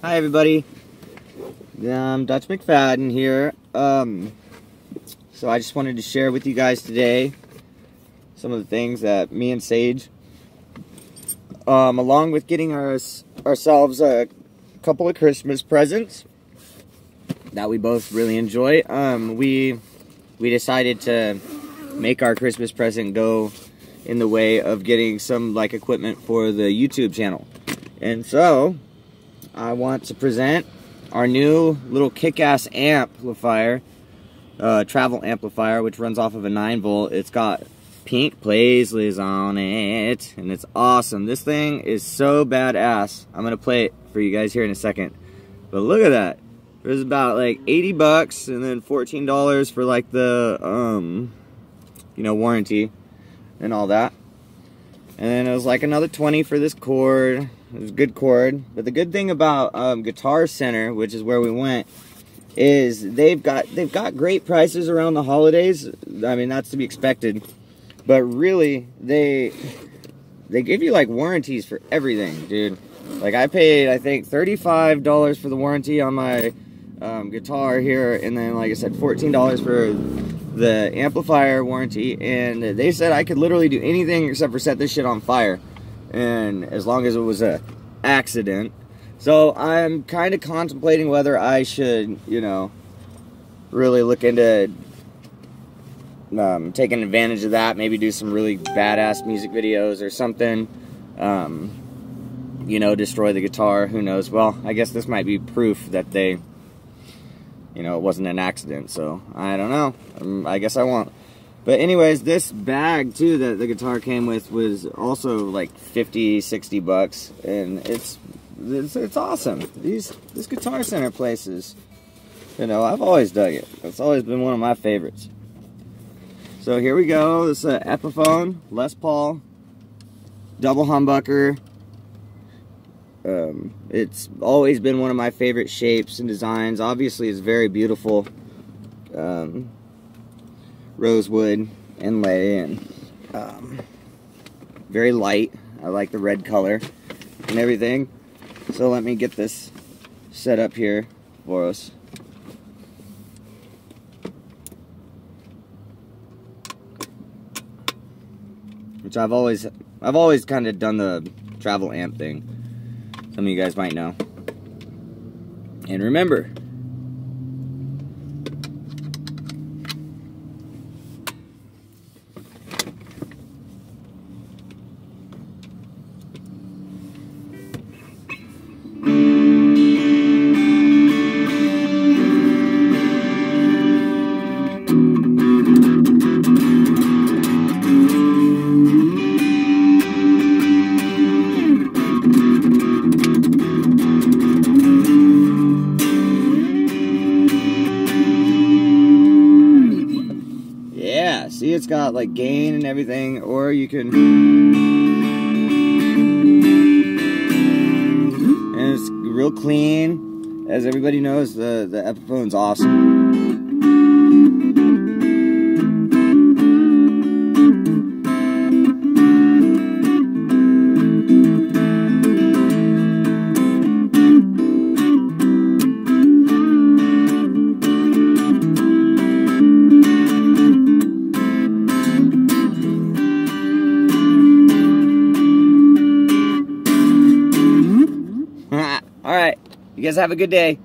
Hi everybody. I'm Dutch McFadyen here. Um, so I just wanted to share with you guys today some of the things that me and Sage, um, along with getting our, ourselves a couple of Christmas presents that we both really enjoy, um, we we decided to make our Christmas present go in the way of getting some like equipment for the YouTube channel. And so I want to present our new little kick-ass amplifier, uh, travel amplifier, which runs off of a 9 volt. It's got pink paisleys on it, and it's awesome. This thing is so badass. I'm to play it for you guys here in a second. But look at that. It was about like 80 bucks and then $14 for like the, um, you know, warranty and all that. And then it was like another 20 for this cord it was a good cord. But the good thing about um, Guitar Center, which is where we went, is they've got they've got great prices around the holidays. I mean, that's to be expected. But really, they they give you like warranties for everything, dude. Like I paid, I think thirty-five dollars for the warranty on my um, guitar here, and then like I said, fourteen dollars for the amplifier warranty. And they said I could literally do anything except for set this shit on fire and as long as it was a accident. So I'm kind of contemplating whether I should, you know, really look into um, taking advantage of that. Maybe do some really badass music videos or something. Um, you know, destroy the guitar. Who knows? Well, I guess this might be proof that they, you know, it wasn't an accident. So I don't know. Um, I guess I won't. But anyways, this bag too that the guitar came with was also like 50, 60 bucks. And it's, it's, it's awesome. These, this Guitar Center places, you know, I've always dug it. It's always been one of my favorites. So here we go. This Epiphone, Les Paul, double humbucker. Um, it's always been one of my favorite shapes and designs. Obviously, it's very beautiful. Um, rosewood inlay and um, very light. I like the red color and everything. So let me get this set up here for us. Which I've always I've always kind of done the travel amp thing. Some of you guys might know. And remember, it's got like gain and everything, or you can... And it's real clean. As everybody knows, the, the Epiphone's awesome. All right. You guys have a good day.